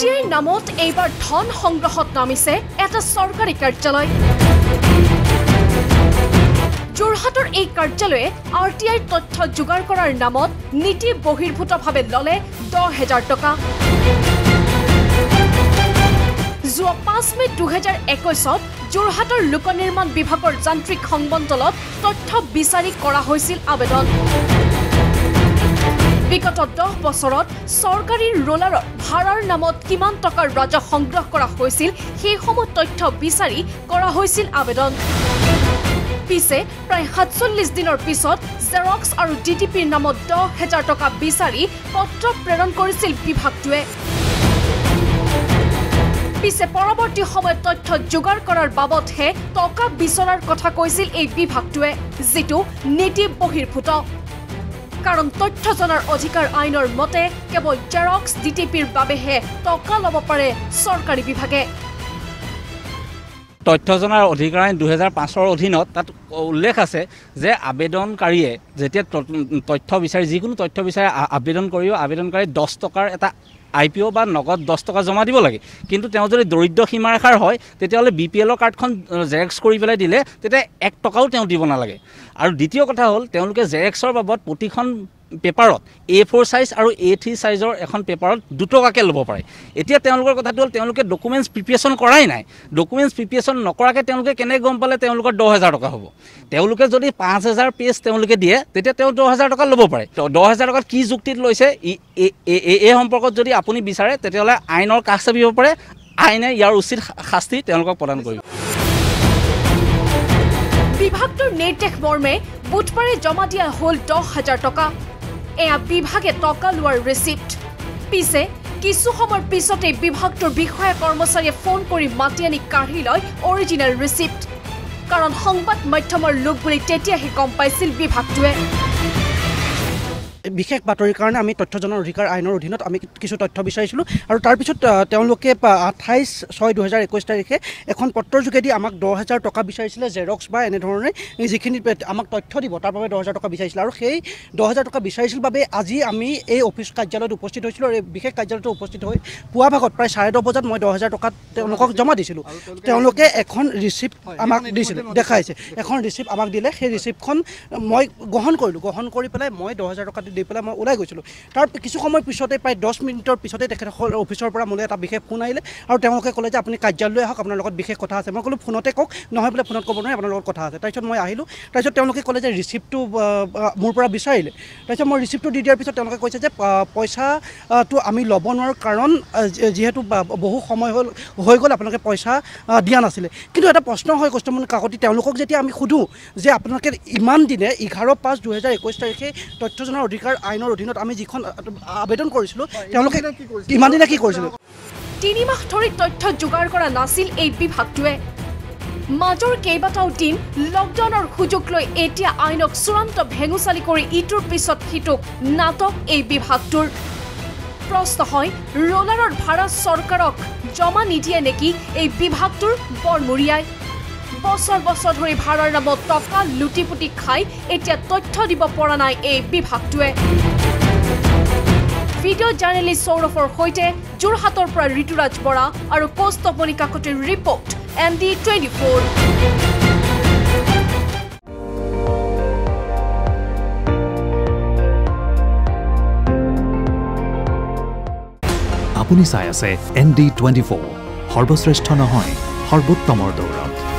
T আইৰ নামত এইবাৰ ধন সংগ্ৰহত নামিছে এটা চৰকাৰী কাৰ্যালয়। যোৰহাটৰ এই কাৰ্যালয়ে আৰ টি আইৰ তথ্য যোগাৰ কৰাৰ নামত নীতি বহিৰ্ভূতভাৱে ল'লে দহ হেজাৰ টকা। যোৱা পাঁচ মে দুহেজাৰ একৈছত যোৰহাটৰ লোক নিৰ্মাণ বিভাগৰ যান্ত্ৰিক সংমণ্ডলত তথ্য বিচাৰি কৰা হৈছিল আবেদন। বিগত দহ বছৰত চৰকাৰী ৰোলাৰত ভাড়াৰ নামত কিমান টকাৰ ৰাজহ সংগ্ৰহ কৰা হৈছিল সেইসমূহ তথ্য বিচাৰি কৰা হৈছিল আবেদন। পিছে প্ৰায় সাতচল্লিছ দিনৰ পিছত জেৰক্স আৰু ডি টি পিৰ নামত দহ হেজাৰ টকা বিচাৰি পত্ৰ প্ৰেৰণ কৰিছিল বিভাগটোৱে। পিছে পৰৱৰ্তী সময়ত তথ্য যোগাৰ কৰাৰ বাবদহে টকা বিচৰাৰ কথা কৈছিল এই বিভাগটোৱে যিটো নীতি বহিৰ্ভূত। কাৰণ তথ্য জনাৰ অধিকাৰ আইনৰ মতে কেৱল জেৰক্স ডি টি পিৰ বাবেহে টকা ল'ব পাৰে চৰকাৰী বিভাগে। তথ্য জনাৰ অধিকাৰ আইন দুহেজাৰ পাঁচৰ অধীনত তাত উল্লেখ আছে যে আবেদনকাৰীয়ে যেতিয়া তথ্য বিচাৰি যিকোনো তথ্য বিচাৰি আবেদন কৰিও আবেদনকাৰী দহ টকাৰ এটা আই পি অ' বা নগদ দহ টকা জমা দিব লাগে। কিন্তু তেওঁ যদি দৰিদ্ৰ সীমাৰেখাৰ হয় তেতিয়াহ'লে বি পি এলৰ কাৰ্ডখন জেৰেক্স কৰি পেলাই দিলে তেতিয়া এক টকাও তেওঁ দিব নালাগে। আৰু দ্বিতীয় কথা হ'ল তেওঁলোকে জেৰেক্সৰ বাবদ প্ৰতিখন পেপাৰত এ ফ'ৰ চাইজ আৰু এ থ্ৰী চাইজৰ এখন পেপাৰত দুটকাকৈ ল'ব পাৰে। এতিয়া তেওঁলোকৰ কথাটো হ'ল তেওঁলোকে ডকুমেণ্টছ প্ৰিপেৰেশ্যন কৰাই নাই। ডকুমেণ্টছ প্ৰিপেৰেশ্যন নকৰাকৈ তেওঁলোকে কেনেকৈ গম পালে তেওঁলোকৰ দহ হাজাৰ টকা হ'ব? তেওঁলোকে যদি পাঁচ হাজাৰ পেজ তেওঁলোকে দিয়ে তেতিয়া তেওঁ দহ হাজাৰ টকা ল'ব পাৰে। দহ হাজাৰ টকাত কি যুক্তিত লৈছে? এই- সম্পৰ্কত যদি আপুনি বিচাৰে তেতিয়াহ'লে আইনৰ কাষ চাপিব পাৰে। আইনে ইয়াৰ উচিত শাস্তি তেওঁলোকক প্ৰদান কৰিব। বিভাগটোৰ নিৰ্দেশ মৰ্মে বুধবাৰে জমা দিয়া হ'ল দহ হাজাৰ টকা। এয়া বিভাগে টকা লোৱাৰ ৰিচিপ্ট। পিছে কিছু সময়ৰ পিছতে বিভাগটোৰ বিষয়া কৰ্মচাৰীয়ে ফোন কৰি মাতি আনি কাঢ়ি লয় অৰিজিনেল ৰিচিপ্ট। কাৰণ সংবাদ মাধ্যমৰ লোক বুলি তেতিয়াহে গম পাইছিল বিভাগটোৱে। বিশেষ বাতৰিৰ কাৰণে আমি তথ্য জনাৰ অধিকাৰ আইনৰ অধীনত আমি কিছু তথ্য বিচাৰিছিলোঁ আৰু তাৰপিছত তেওঁলোকে আঠাইছ ছয় দুহেজাৰ একৈছ তাৰিখে এখন পত্ৰৰ যোগেদি আমাক দহ হাজাৰ টকা বিচাৰিছিলে জেৰক্স বা এনেধৰণে যিখিনি আমাক তথ্য দিব তাৰ বাবে দহ হাজাৰ টকা বিচাৰিছিলে আৰু সেই দহ হাজাৰ টকা বিচাৰিছিল বাবে আজি আমি এই অফিচ কাৰ্যালয়ত উপস্থিত হৈছিলোঁ আৰু এই বিশেষ কাৰ্যালয়তো উপস্থিত হৈ পুৱা ভাগত প্ৰায় চাৰে দহ বজাত মই দহ হাজাৰ টকা তেওঁলোকক জমা দিছিলোঁ। তেওঁলোকে এখন ৰিচিপ্ট আমাক দিছিলে দেখাইছে। এখন ৰিচিপ্ট আমাক দিলে সেই ৰিচিপ্টখন মই গ্ৰহণ কৰিলোঁ। গ্ৰহণ কৰি পেলাই মই দহ হাজাৰ টকা দি পেলাই মই ওলাই গৈছিলোঁ। তাৰ কিছু সময়ৰ পিছতে প্ৰায় দহ মিনিটৰ পিছতে তেখেতসকলৰ অফিচৰ পৰা মোলৈ এটা বিশেষ ফোন আহিলে আৰু তেওঁলোকে ক'লে যে আপুনি কাৰ্যালয়লৈ আহক আপোনাৰ লগত বিশেষ কথা আছে। মই ক'লোঁ ফোনতে কওক নহয় বোলে ফোনত ক'ব নোৱাৰে আপোনাৰ লগত কথা আছে। তাৰপিছত মই আহিলোঁ। তাৰপিছত তেওঁলোকে ক'লে যে ৰিচিপ্টটো মোৰ পৰা বিচাৰিলে। তাৰপিছত মই ৰিচিপ্টটো দি দিয়াৰ পিছত তেওঁলোকে কৈছে যে পইচাটো আমি ল'ব নোৱাৰোঁ কাৰণ যিহেতু বহু সময় হ'ল হৈ গ'ল আপোনালোকে পইচা দিয়া নাছিলে। কিন্তু এটা প্ৰশ্ন হয় কষ্টমন কাকতি তেওঁলোকক যেতিয়া আমি সোধোঁ যে আপোনালোকে ইমান দিনে এঘাৰ পাঁচ দুহেজাৰ একৈছ তাৰিখে তথ্য জনাৰ অধিকাৰ আইনৰ অধীনত আমি যিখন আবেদন কৰিছিলোঁ তেওঁলোকে ইমান দিনে কি কৰিছিলোঁ? তিনিমাহ ধৰি তথ্য যোগাৰ কৰা নাছিল এই বিভাগটোৱে। মাজৰ কেইবাটাও দিন লকডাউনৰ সুযোগ লৈ এতিয়া আইনক চূড়ান্ত ভেঙুচালি কৰি ইটোৰ পিছত সিটোক নাটক এই বিভাগটোৰ। প্ৰশ্ন হয় ৰোলাৰৰ ভাড়া চৰকাৰক জমা নিদিয়ে নেকি এই বিভাগটোৰ বৰমূৰীয়াই? বছৰ বছৰ ধৰি ভাড়াৰ নামত টকা লুটি পুটি খাই এতিয়া তথ্য দিব পৰা নাই এই বিভাগটোৱে। ভিডিঅ' জাৰ্নেলিষ্ট সৌৰভৰ সৈতে যোৰহাটৰ পৰা ঋতুৰাজ বৰা আৰু কৌস্তপনি কাকতিৰ report N D twenty four. আপুনি চাই আছে এন ডি টুৱেণ্টি ফ'ৰ। সৰ্বশ্ৰেষ্ঠ নহয় সৰ্বোত্তমৰ দৌৰত।